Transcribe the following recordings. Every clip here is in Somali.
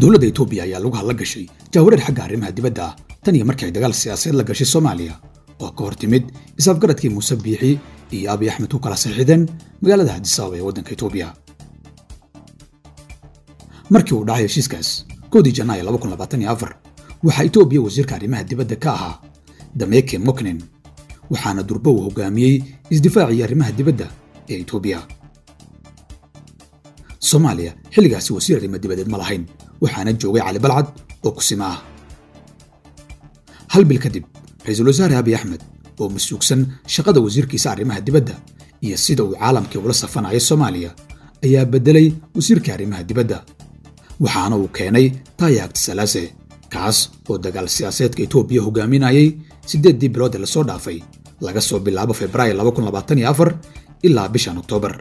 dowladda etoobiya ayaa lagu hadla gashay jahwareer xagga arrimaha dibadda. Tan iyo markii ay dagaal siyaasadeed la gashay soomaaliya oo ka hor timid isafgaradkii muuse biixi iyo abiy axmed ku kala saxiixdeen magaalada hadisababa ee waddanka etoobiya markii uu dhacay heshiiskaas koodii janaayo waxaa etoobiya wasiirka arrimaha dibadda ka ahaa dameke moknen waxaana durbo uu hogaamiyey isdifaacii arrimaha dibadda ee etoobiya soomaaliya xilligaasi wasiir arrimo dibadeed ma lahayn waxaana joogay cali balcad oo kusima ah hal bil kadib ra'iisul wasaare abiy axmed oo masuugsan shaqada wasiirkiisa arrimaha dibadda iyo sida uu caalamkii ula safanaya soomaaliya ayaa beddelay wasiirkii arrimaha dibadda waxaana uu keenay taaya agtisalaase kaas oo dagaal siyaasadeedka etoobiya hogaaminayay siddeeddii bilood ee la soo dhaafay laga soo bilaabo febraayo ilaa bishan oktoobar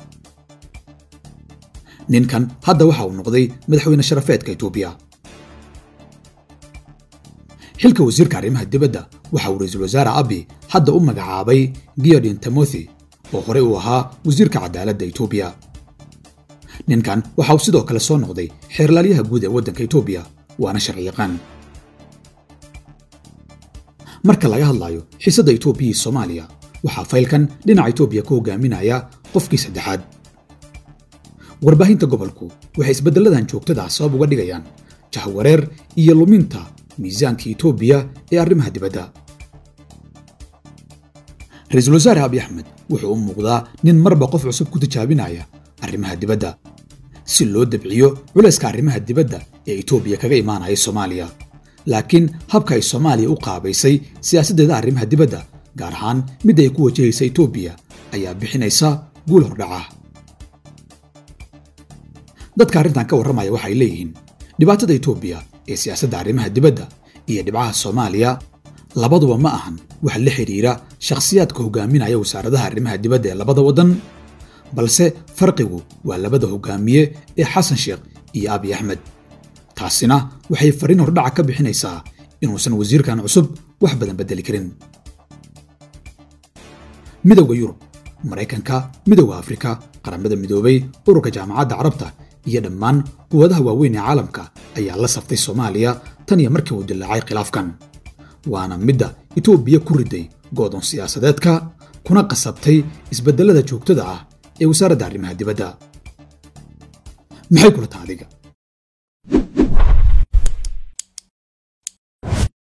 ninkan hadda waxa uu noqday madaxweyne sharafeedka etoobiya xilka wasiirka arrimaha dibadda waxa uu ra'iisul wasaare abi hadda u magacaabay gideon timothy oo horey uu ahaa wasiirka cadaaladda etoobiya ninkan waxa uu sidoo kale soo noqday xeerlaalyaha guud ee waddanka etoobiya waana sharci yaqaan. Marka laga hadlayo xiisadda etoobiya iyo soomaaliya waxaa faylkan dhinaca etoobiya ka hogaaminaya qofkii saddexaad warbaahinta gobolku waxay isbeddelladan joogtada sabab uga dhigayaan jahwareer iyo luminta miisaanka etoobiya ee arrimaha dibadda. Ra'iisul wasaare abiy axmed wuxuu u muuqdaa nin marba qof cusub ku tijaabinaya arrimaha dibadda si loo dabciyo culayska arrimaha dibadda ee etoobiya kaga imaanaya soomaaliya. Laakiin habka ay soomaaliya u qaabaysay siyaasaddeeda arrimaha dibadda gaar ahaan mid ay ku wajahaysa etoobiya ayaa bixinaysa guul hordhaca dadka arrintan ka warramaya waxay leeyihiin dhibaatada etoobiya ee siyaasadda arrimaha dibadda iyo dhibcaha soomaaliya. Labaduba ma ahan wax la xidhiira shakhsiyaadka hogaaminaya wasaaradaha arrimaha dibadda ee labada waddan balse farqigu waa labada hogaamiye ee xasan sheekh iyo abiy axmed. Taasina waxay fariin hordhaca ka bixinaysaa inuusan wasiirkan cusub wax badan beddeli karin. Midowda yurub maraykanka midowda afrika qaramada midoobay ururka jaamacadda carabta iyo dhammaan quwadaha waaweyn ee caalamka ayaa la saftay soomaaliya tan iyo markii uu dillaacay khilaafkan. Waana midda etoobiya ku riday go'doon siyaasadeedka kuna qasabtay isbeddellada joogtada ah ee wasaaradda arrimaha dibadda. Maxay kula taha adiga